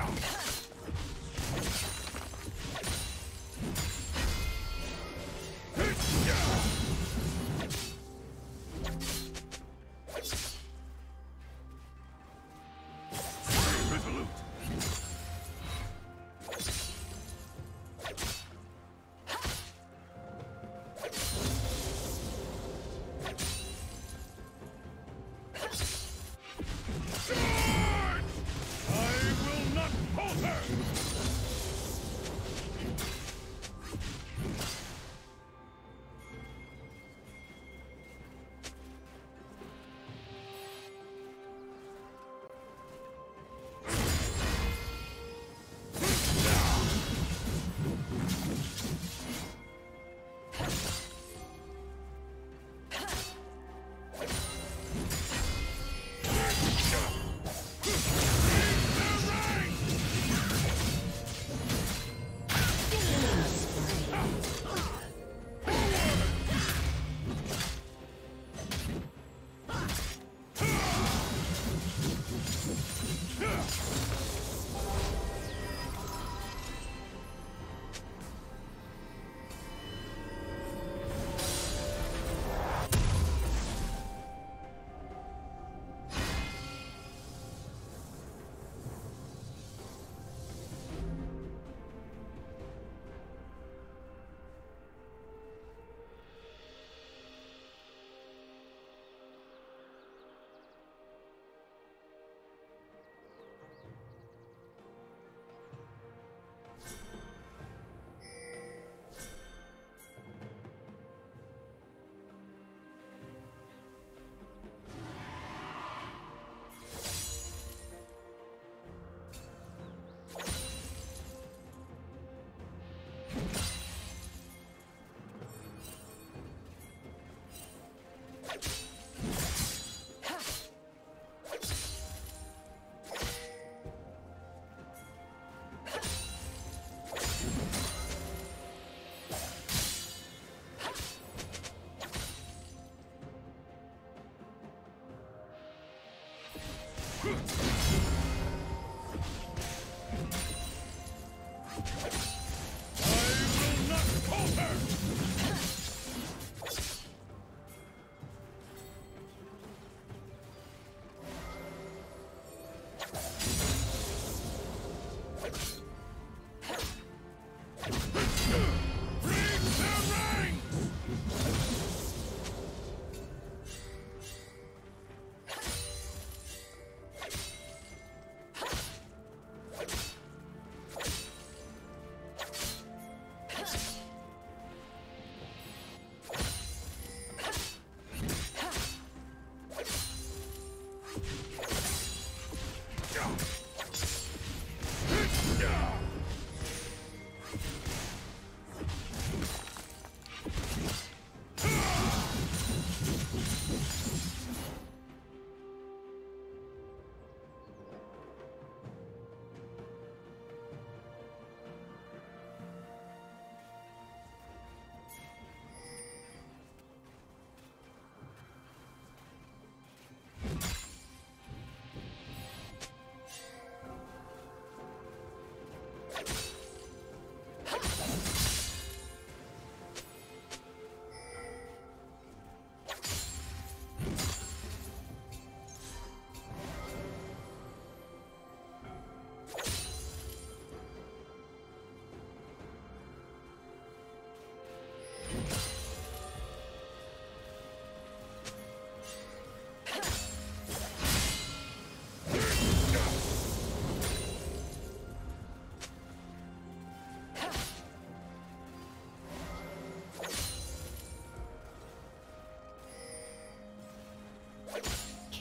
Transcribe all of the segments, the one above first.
Yeah.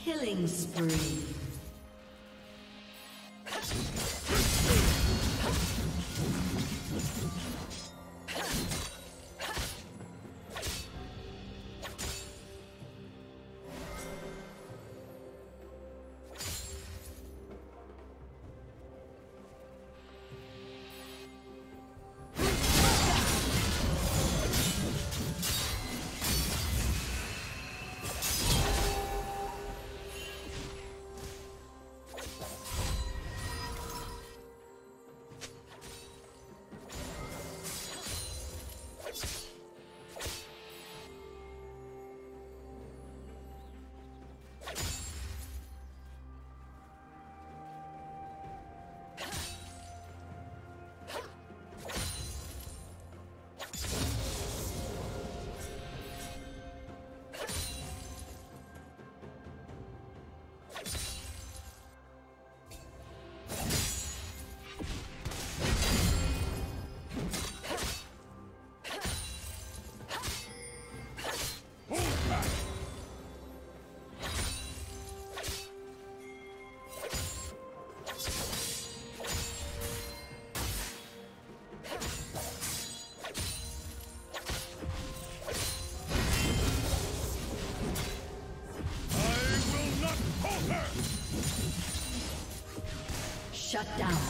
Killing spree. Shut down.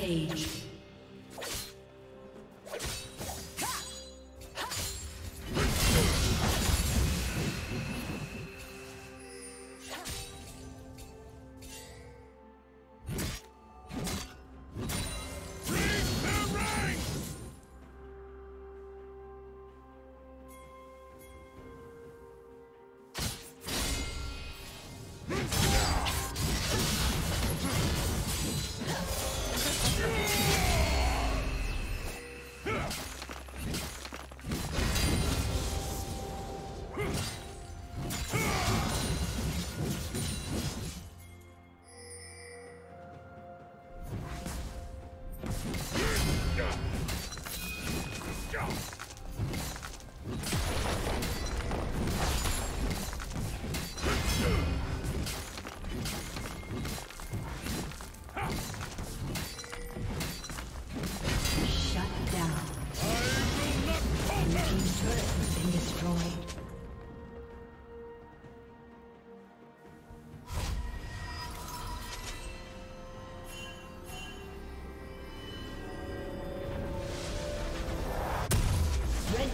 Rampage.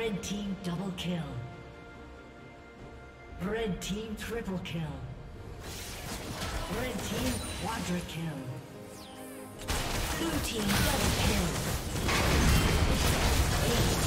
Red team double kill. Red team triple kill. Red team quadra kill. Blue team double kill. Eight.